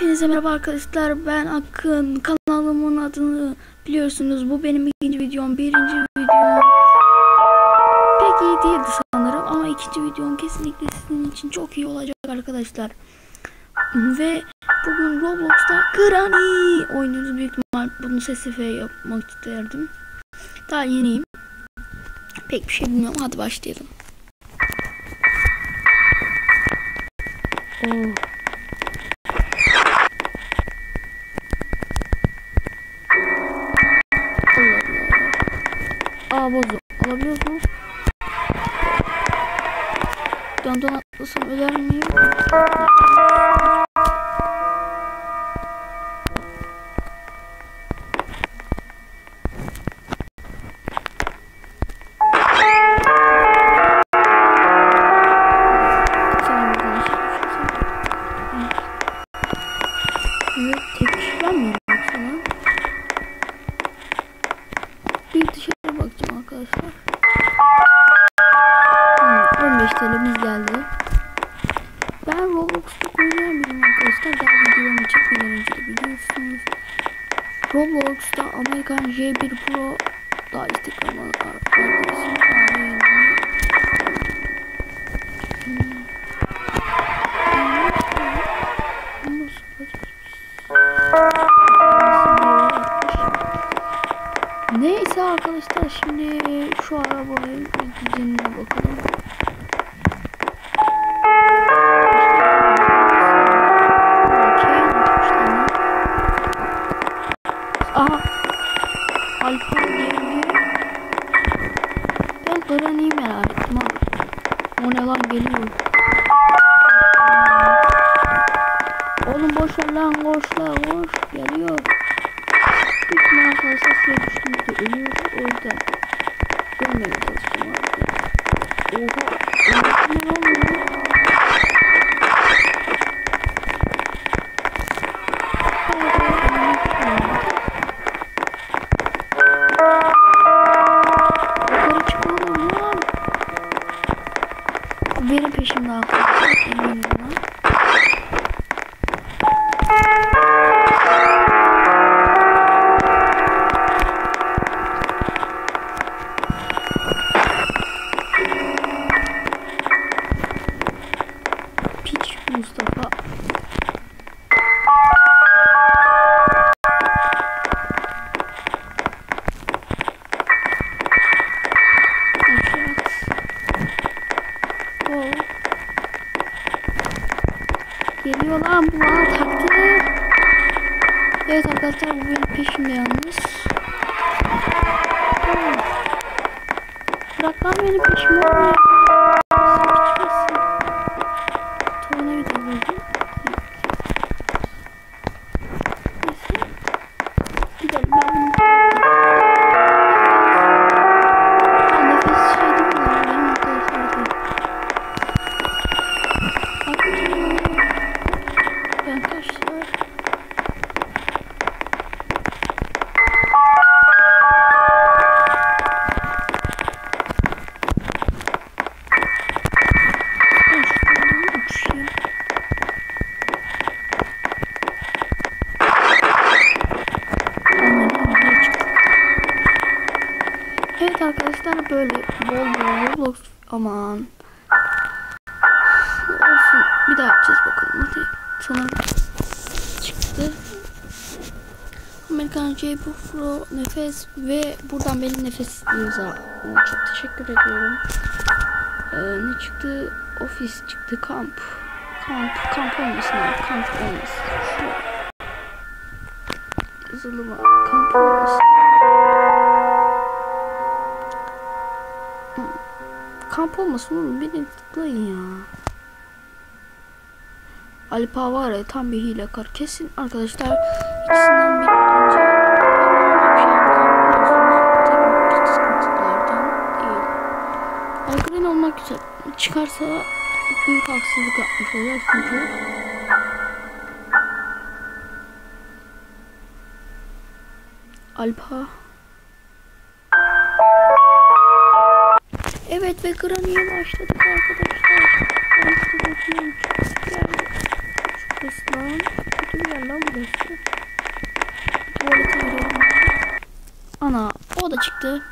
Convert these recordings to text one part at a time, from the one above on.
Hepinize merhaba arkadaşlar. Ben Akın. Kanalımın adını biliyorsunuz. Bu benim ikinci videom. Birinci videom pek iyi değildi sanırım. Ama ikinci videom kesinlikle sizin için çok iyi olacak arkadaşlar. Ve bugün Roblox'ta Granny oynuyoruz. Büyük ihtimal bunu sesife yapmak isterdim. Daha yeniyim. Pek bir şey bilmiyorum. Hadi başlayalım. Oh. Aa bozu. Alabiliyoruz mu? Yandan atlasam öler miyim? Roblox'ta Amerikan J1 Pro daha Instagram'a arkadaşım. Neyse arkadaşlar şimdi şu arabanın düzenine bakalım. Geliyor. Oğlum boş ver lan koş lan koş. Geliyor. İhtimalle arkadaşlar suya düştüğümüzde ölüyoruz. O Geliyor lan bu bana taktı. Evet arkadaşlar bu benim peşimde yalnız. Bırak lan beni peşime. Evet arkadaşlar böyle bol bol Roblox aman. Olsun bir daha yapacağız bakalım hadi. Sana çıktı. Amerikan J Pro nefes ve buradan benim nefes imza çok teşekkür ediyorum. Ee, ne çıktı? Ofis çıktı kamp. Kamp kamp olmasın abi kamp olmasın. Yazılı var kamp olmasın Kamp olmasın oğlum beni tıklayın ya. Alpa var ya tam bir hilekar. Kesin arkadaşlar ikisinden bir. Algren olmak güzel. Çıkarsa büyük haksızlık yapmış oluyor çünkü. Alpa Evet ve Granny'e başladık arkadaşlar. Ben size bakıyorum. Yani şu kıslan. kötü bir yer lan burası. Tuvalete girelim. Ana o da çıktı.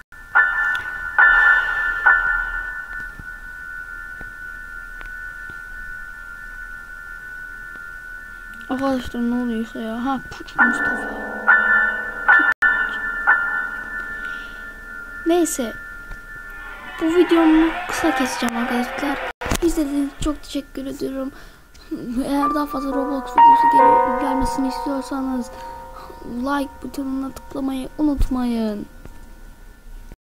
Arkadaşlar ne oluyorsa ya. Ha puç Mustafa. Neyse. Bu videomu kısa keseceğim arkadaşlar. İzlediğiniz için çok teşekkür ediyorum. Eğer daha fazla Roblox videosu gel gelmesini istiyorsanız like butonuna tıklamayı unutmayın.